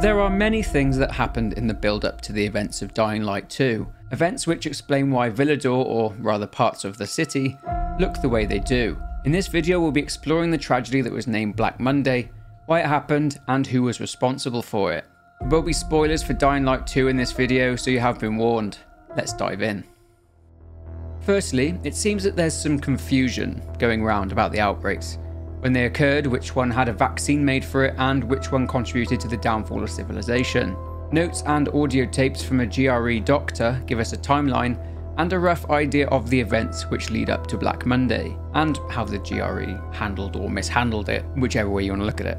There are many things that happened in the build up to the events of Dying Light 2, events which explain why Villedor, or rather parts of the city, look the way they do. In this video we'll be exploring the tragedy that was named Black Monday, why it happened, and who was responsible for it. There will be spoilers for Dying Light 2 in this video, so you have been warned. Let's dive in. Firstly, it seems that there's some confusion going around about the outbreaks. When they occurred, which one had a vaccine made for it, and which one contributed to the downfall of civilization. Notes and audio tapes from a GRE doctor give us a timeline and a rough idea of the events which lead up to Black Monday, and how the GRE handled or mishandled it, whichever way you want to look at it.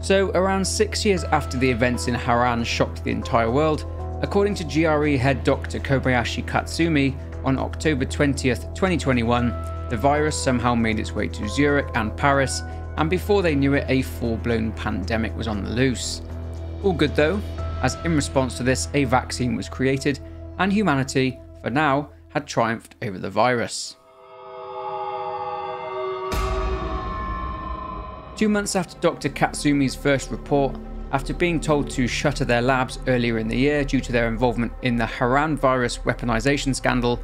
So, around six years after the events in Harran shocked the entire world, according to GRE head Dr. Kobayashi Katsumi, on October 20th, 2021, the virus somehow made its way to Zurich and Paris, and before they knew it, a full blown pandemic was on the loose. All good though, as in response to this, a vaccine was created, and humanity, for now, had triumphed over the virus. Two months after Dr. Katsumi's first report, after being told to shutter their labs earlier in the year due to their involvement in the Harran virus weaponization scandal,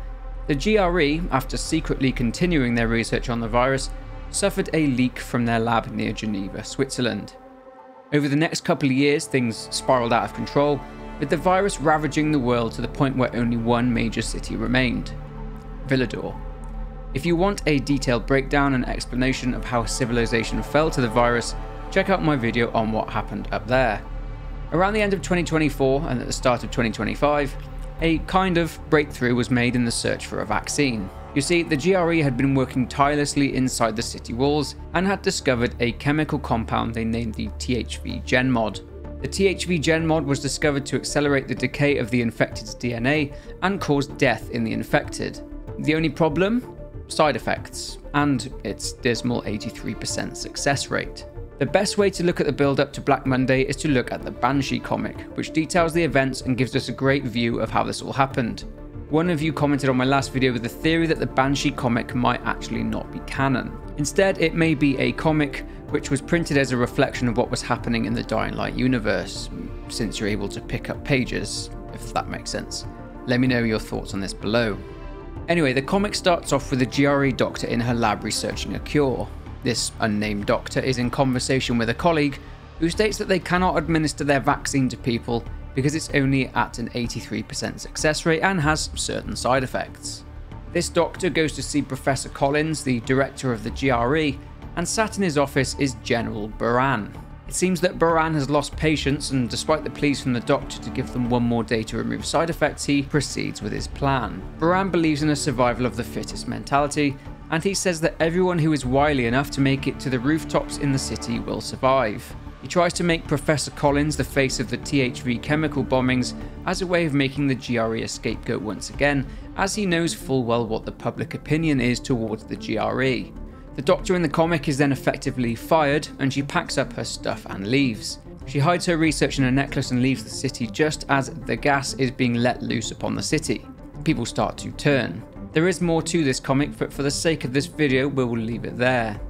the GRE, after secretly continuing their research on the virus, suffered a leak from their lab near Geneva, Switzerland. Over the next couple of years, things spiraled out of control, with the virus ravaging the world to the point where only one major city remained Villedor. If you want a detailed breakdown and explanation of how civilization fell to the virus, check out my video on what happened up there. Around the end of 2024 and at the start of 2025, a kind of breakthrough was made in the search for a vaccine. You see, the GRE had been working tirelessly inside the city walls and had discovered a chemical compound they named the THV GenMod. The THV GenMod was discovered to accelerate the decay of the infected's DNA and cause death in the infected. The only problem? Side effects, and its dismal 83% success rate. The best way to look at the build up to Black Monday is to look at the Banshee comic, which details the events and gives us a great view of how this all happened. One of you commented on my last video with the theory that the Banshee comic might actually not be canon. Instead, it may be a comic which was printed as a reflection of what was happening in the Dying Light universe, since you're able to pick up pages, if that makes sense. Let me know your thoughts on this below. Anyway, the comic starts off with a GRE doctor in her lab researching a cure. This unnamed doctor is in conversation with a colleague who states that they cannot administer their vaccine to people because it's only at an 83% success rate and has certain side effects. This doctor goes to see Professor Collins, the director of the GRE, and sat in his office is General Buran. It seems that Buran has lost patience, and despite the pleas from the doctor to give them one more day to remove side effects, he proceeds with his plan. Buran believes in a survival of the fittest mentality, and he says that everyone who is wily enough to make it to the rooftops in the city will survive. He tries to make Professor Collins the face of the THV chemical bombings as a way of making the GRE a scapegoat once again, as he knows full well what the public opinion is towards the GRE. The doctor in the comic is then effectively fired, and she packs up her stuff and leaves. She hides her research in a necklace and leaves the city just as the gas is being let loose upon the city. People start to turn. There is more to this comic, but for the sake of this video, we will leave it there.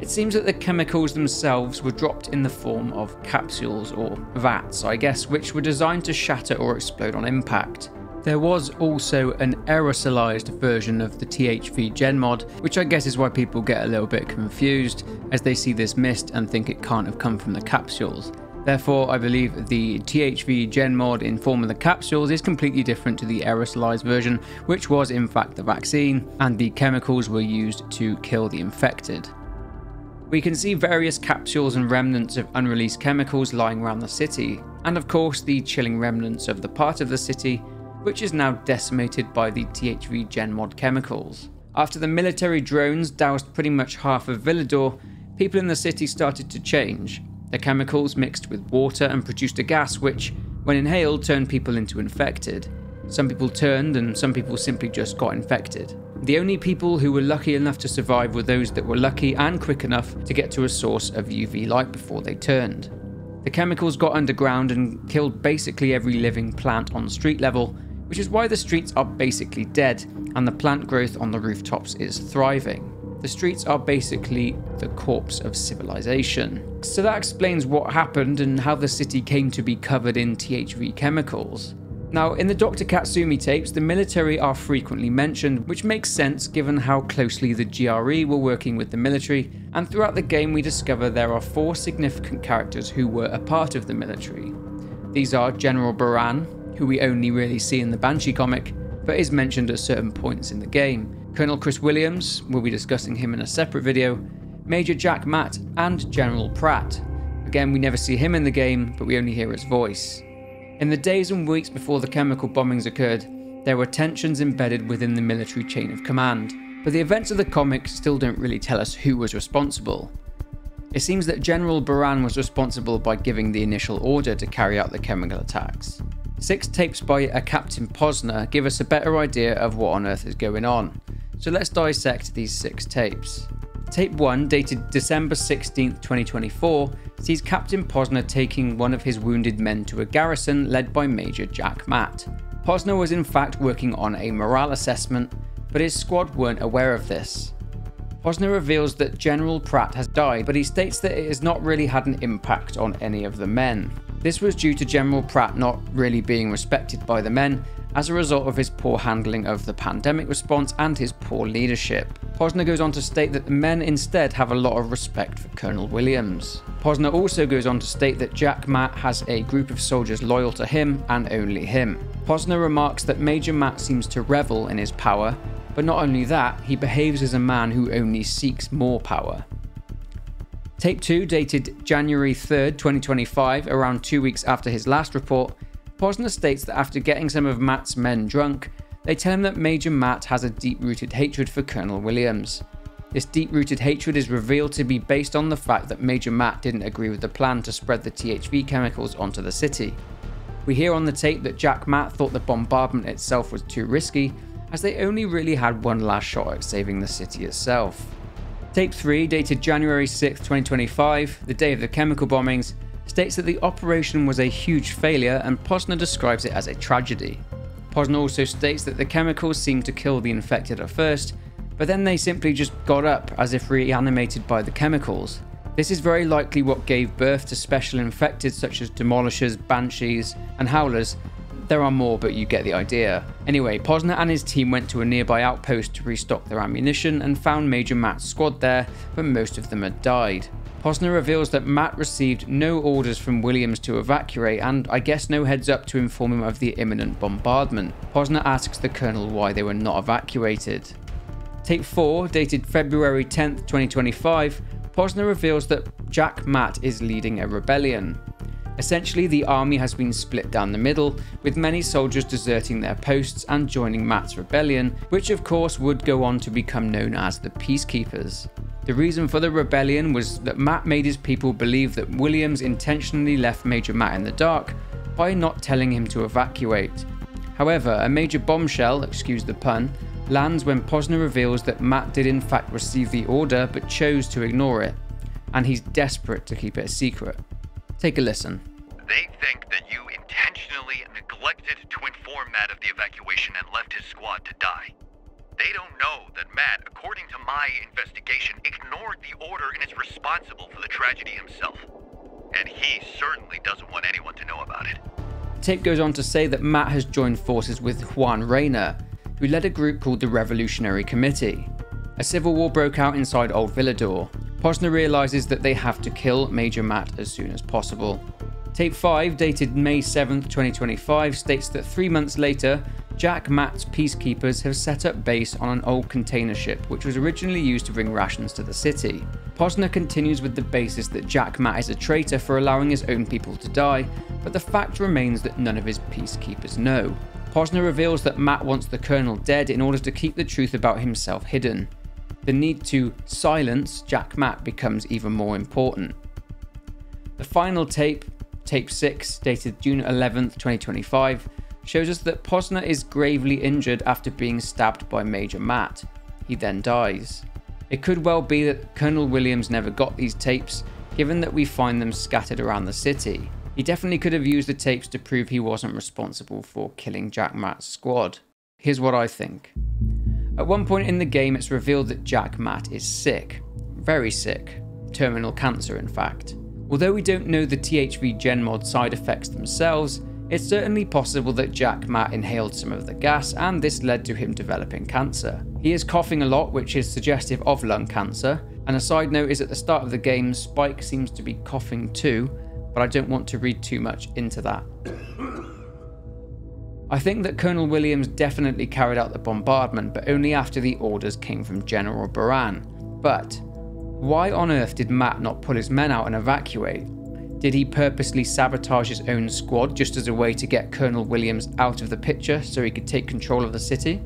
It seems that the chemicals themselves were dropped in the form of capsules, or vats, I guess, which were designed to shatter or explode on impact. There was also an aerosolized version of the THV GenMod, which I guess is why people get a little bit confused as they see this mist and think it can't have come from the capsules. Therefore, I believe the THV Gen mod in form of the capsules is completely different to the aerosolized version, which was in fact the vaccine, and the chemicals were used to kill the infected. We can see various capsules and remnants of unreleased chemicals lying around the city, and of course the chilling remnants of the part of the city which is now decimated by the THV Gen mod chemicals. After the military drones doused pretty much half of Villedor, people in the city started to change, the chemicals mixed with water and produced a gas which, when inhaled, turned people into infected. Some people turned and some people simply just got infected. The only people who were lucky enough to survive were those that were lucky and quick enough to get to a source of UV light before they turned. The chemicals got underground and killed basically every living plant on street level, which is why the streets are basically dead and the plant growth on the rooftops is thriving. The streets are basically the corpse of civilization. So that explains what happened and how the city came to be covered in THV chemicals. Now, in the Dr. Katsumi tapes, the military are frequently mentioned, which makes sense given how closely the GRE were working with the military, and throughout the game we discover there are four significant characters who were a part of the military. These are General Baran, who we only really see in the Banshee comic, but is mentioned at certain points in the game, Colonel Chris Williams, we'll be discussing him in a separate video, Major Jack Matt, and General Pratt. Again, we never see him in the game, but we only hear his voice. In the days and weeks before the chemical bombings occurred, there were tensions embedded within the military chain of command, but the events of the comic still don't really tell us who was responsible. It seems that General Baran was responsible by giving the initial order to carry out the chemical attacks. Six tapes by a Captain Posner give us a better idea of what on earth is going on, so let's dissect these six tapes. Tape 1, dated December 16, 2024, sees Captain Posner taking one of his wounded men to a garrison led by Major Jack Matt. Posner was in fact working on a morale assessment, but his squad weren't aware of this. Posner reveals that General Pratt has died, but he states that it has not really had an impact on any of the men. This was due to General Pratt not really being respected by the men as a result of his poor handling of the pandemic response and his poor leadership. Posner goes on to state that the men instead have a lot of respect for Colonel Williams. Posner also goes on to state that Jack Matt has a group of soldiers loyal to him and only him. Posner remarks that Major Matt seems to revel in his power, but not only that, he behaves as a man who only seeks more power. Tape 2, dated January 3rd, 2025, around two weeks after his last report, Posner states that after getting some of Matt's men drunk, they tell him that Major Matt has a deep rooted hatred for Colonel Williams. This deep rooted hatred is revealed to be based on the fact that Major Matt didn't agree with the plan to spread the THV chemicals onto the city. We hear on the tape that Jack Matt thought the bombardment itself was too risky, as they only really had one last shot at saving the city itself. Tape 3, dated January 6, 2025, the day of the chemical bombings, states that the operation was a huge failure and Posner describes it as a tragedy. Posner also states that the chemicals seemed to kill the infected at first, but then they simply just got up as if reanimated by the chemicals. This is very likely what gave birth to special infected such as demolishers, banshees, and howlers. There are more, but you get the idea. Anyway, Posner and his team went to a nearby outpost to restock their ammunition and found Major Matt's squad there, but most of them had died. Posner reveals that Matt received no orders from Williams to evacuate and I guess no heads up to inform him of the imminent bombardment. Posner asks the colonel why they were not evacuated. Tape 4, dated February 10th, 2025, Posner reveals that Jack Matt is leading a rebellion. Essentially, the army has been split down the middle, with many soldiers deserting their posts and joining Matt's rebellion, which of course would go on to become known as the Peacekeepers. The reason for the rebellion was that Matt made his people believe that Williams intentionally left Major Matt in the dark by not telling him to evacuate. However, a major bombshell, excuse the pun, lands when Posner reveals that Matt did in fact receive the order but chose to ignore it, and he's desperate to keep it a secret. Take a listen. They think that you intentionally neglected to inform Matt of the evacuation and left his squad to die. They don't know that Matt, according to my investigation, ignored the order and is responsible for the tragedy himself. And he certainly doesn't want anyone to know about it. Tape goes on to say that Matt has joined forces with Juan Reyna, who led a group called the Revolutionary Committee. A civil war broke out inside Old Villedor. Posner realizes that they have to kill Major Matt as soon as possible. Tape 5, dated May 7, 2025, states that three months later, Jack Matt's peacekeepers have set up base on an old container ship which was originally used to bring rations to the city. Posner continues with the basis that Jack Matt is a traitor for allowing his own people to die, but the fact remains that none of his peacekeepers know. Posner reveals that Matt wants the colonel dead in order to keep the truth about himself hidden. The need to silence Jack Matt becomes even more important. The final tape, tape 6, dated June 11th, 2025, shows us that Posner is gravely injured after being stabbed by Major Matt. He then dies. It could well be that Colonel Williams never got these tapes, given that we find them scattered around the city. He definitely could have used the tapes to prove he wasn't responsible for killing Jack Matt's squad. Here's what I think. At one point in the game, it's revealed that Jack Matt is sick. Very sick. Terminal cancer, in fact. Although we don't know the THV Genmod side effects themselves, it's certainly possible that Jack Matt inhaled some of the gas and this led to him developing cancer. He is coughing a lot, which is suggestive of lung cancer, and a side note is at the start of the game, Spike seems to be coughing too, but I don't want to read too much into that. I think that Colonel Williams definitely carried out the bombardment, but only after the orders came from General Buran. But why on earth did Matt not pull his men out and evacuate? Did he purposely sabotage his own squad just as a way to get Colonel Williams out of the picture so he could take control of the city?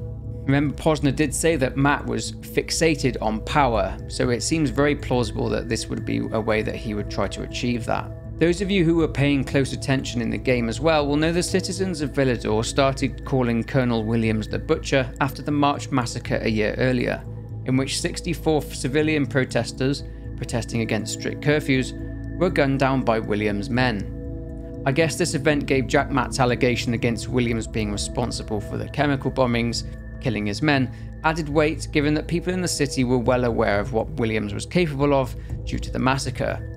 Remember, Posner did say that Matt was fixated on power, so it seems very plausible that this would be a way that he would try to achieve that. Those of you who were paying close attention in the game as well will know the citizens of Villedor started calling Colonel Williams the Butcher after the March massacre a year earlier, in which 64 civilian protesters protesting against strict curfews were gunned down by Williams' men. I guess this event gave Jack Matt's allegation against Williams being responsible for the chemical bombings, killing his men, added weight given that people in the city were well aware of what Williams was capable of due to the massacre.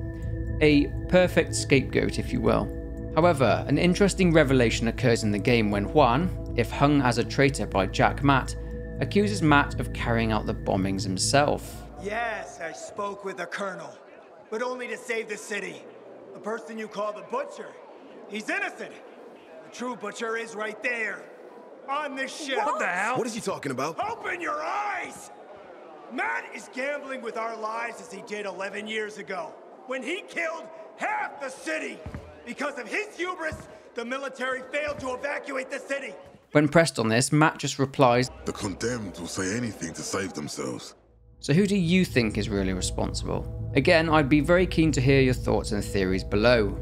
A perfect scapegoat, if you will. However, an interesting revelation occurs in the game when Juan, if hung as a traitor by Jack Matt, accuses Matt of carrying out the bombings himself. Yes, I spoke with the colonel but only to save the city. The person you call the Butcher, he's innocent. The true Butcher is right there, on this ship. What the hell? What is he talking about? Open your eyes! Matt is gambling with our lives as he did 11 years ago, when he killed half the city. Because of his hubris, the military failed to evacuate the city. When pressed on this, Matt just replies, The condemned will say anything to save themselves. So who do you think is really responsible? Again, I'd be very keen to hear your thoughts and theories below.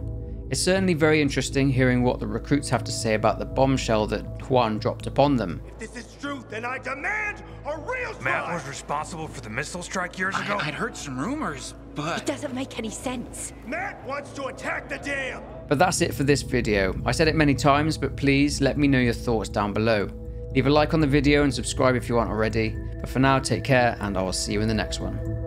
It's certainly very interesting hearing what the recruits have to say about the bombshell that Juan dropped upon them. If this is true, then I demand a real trial. Matt was responsible for the missile strike years ago? I, would heard some rumors, but... It doesn't make any sense. Matt wants to attack the dam! But that's it for this video. I said it many times, but please let me know your thoughts down below. Leave a like on the video and subscribe if you aren't already. But for now, take care and I will see you in the next one.